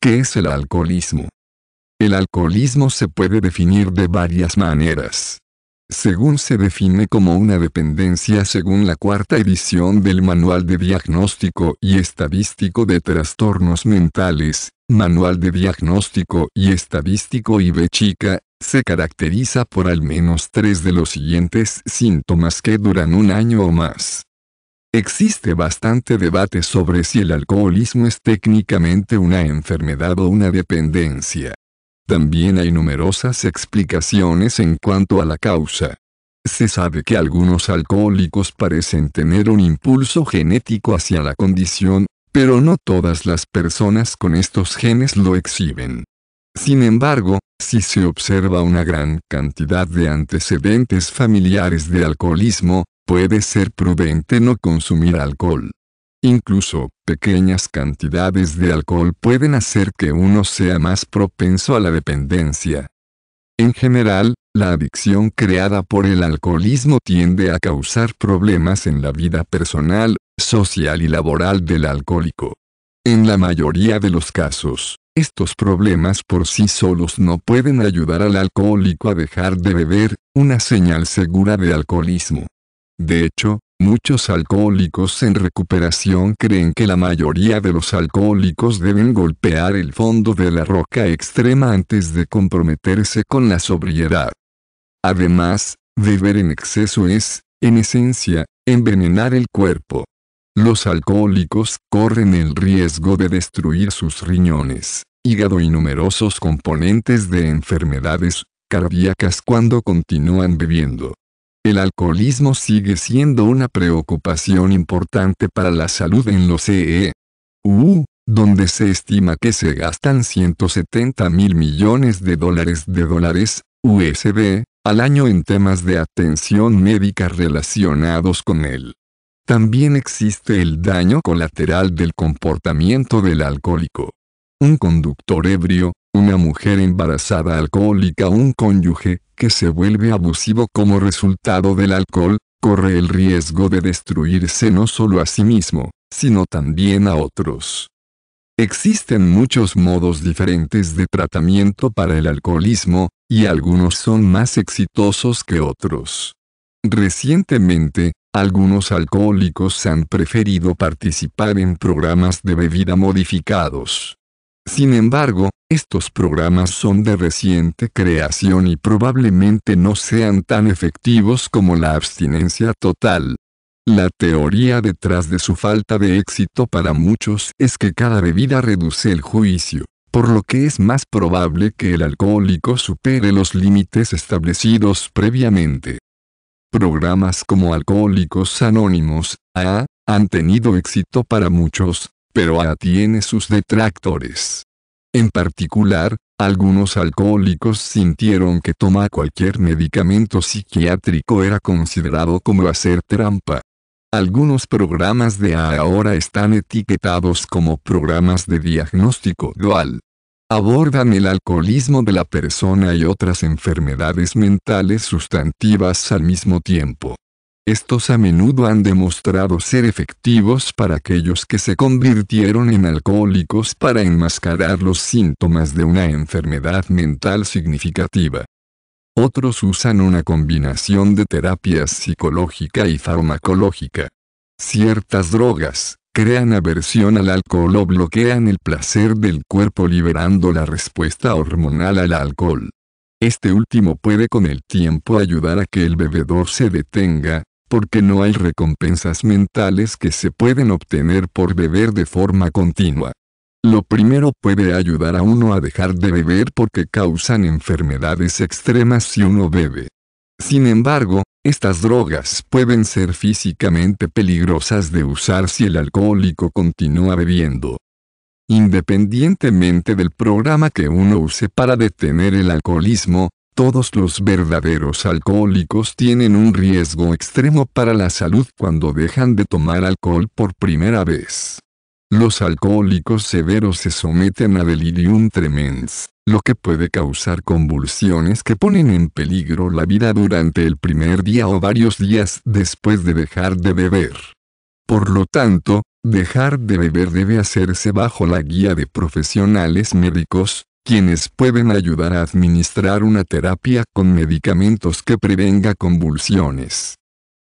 ¿Qué es el alcoholismo? El alcoholismo se puede definir de varias maneras. Según se define como una dependencia según la cuarta edición del Manual de Diagnóstico y Estadístico de Trastornos Mentales, Manual de Diagnóstico y Estadístico IB chica, se caracteriza por al menos tres de los siguientes síntomas que duran un año o más. Existe bastante debate sobre si el alcoholismo es técnicamente una enfermedad o una dependencia. También hay numerosas explicaciones en cuanto a la causa. Se sabe que algunos alcohólicos parecen tener un impulso genético hacia la condición, pero no todas las personas con estos genes lo exhiben. Sin embargo, si se observa una gran cantidad de antecedentes familiares de alcoholismo, puede ser prudente no consumir alcohol. Incluso, pequeñas cantidades de alcohol pueden hacer que uno sea más propenso a la dependencia. En general, la adicción creada por el alcoholismo tiende a causar problemas en la vida personal, social y laboral del alcohólico. En la mayoría de los casos, estos problemas por sí solos no pueden ayudar al alcohólico a dejar de beber, una señal segura de alcoholismo. De hecho, muchos alcohólicos en recuperación creen que la mayoría de los alcohólicos deben golpear el fondo de la roca extrema antes de comprometerse con la sobriedad. Además, beber en exceso es, en esencia, envenenar el cuerpo. Los alcohólicos corren el riesgo de destruir sus riñones, hígado y numerosos componentes de enfermedades cardíacas cuando continúan bebiendo. El alcoholismo sigue siendo una preocupación importante para la salud en los EEU, donde se estima que se gastan 170 mil millones de dólares de dólares, USD, al año en temas de atención médica relacionados con él. También existe el daño colateral del comportamiento del alcohólico. Un conductor ebrio, una mujer embarazada alcohólica un cónyuge, que se vuelve abusivo como resultado del alcohol, corre el riesgo de destruirse no solo a sí mismo, sino también a otros. Existen muchos modos diferentes de tratamiento para el alcoholismo, y algunos son más exitosos que otros. Recientemente, algunos alcohólicos han preferido participar en programas de bebida modificados. Sin embargo, estos programas son de reciente creación y probablemente no sean tan efectivos como la abstinencia total. La teoría detrás de su falta de éxito para muchos es que cada bebida reduce el juicio, por lo que es más probable que el alcohólico supere los límites establecidos previamente. Programas como Alcohólicos Anónimos, AA, han tenido éxito para muchos, pero AA tiene sus detractores. En particular, algunos alcohólicos sintieron que tomar cualquier medicamento psiquiátrico era considerado como hacer trampa. Algunos programas de ahora están etiquetados como programas de diagnóstico dual. Abordan el alcoholismo de la persona y otras enfermedades mentales sustantivas al mismo tiempo. Estos a menudo han demostrado ser efectivos para aquellos que se convirtieron en alcohólicos para enmascarar los síntomas de una enfermedad mental significativa. Otros usan una combinación de terapias psicológica y farmacológica. Ciertas drogas, crean aversión al alcohol o bloquean el placer del cuerpo liberando la respuesta hormonal al alcohol. Este último puede con el tiempo ayudar a que el bebedor se detenga, porque no hay recompensas mentales que se pueden obtener por beber de forma continua. Lo primero puede ayudar a uno a dejar de beber porque causan enfermedades extremas si uno bebe. Sin embargo, estas drogas pueden ser físicamente peligrosas de usar si el alcohólico continúa bebiendo. Independientemente del programa que uno use para detener el alcoholismo, todos los verdaderos alcohólicos tienen un riesgo extremo para la salud cuando dejan de tomar alcohol por primera vez. Los alcohólicos severos se someten a delirium tremens, lo que puede causar convulsiones que ponen en peligro la vida durante el primer día o varios días después de dejar de beber. Por lo tanto, dejar de beber debe hacerse bajo la guía de profesionales médicos, quienes pueden ayudar a administrar una terapia con medicamentos que prevenga convulsiones.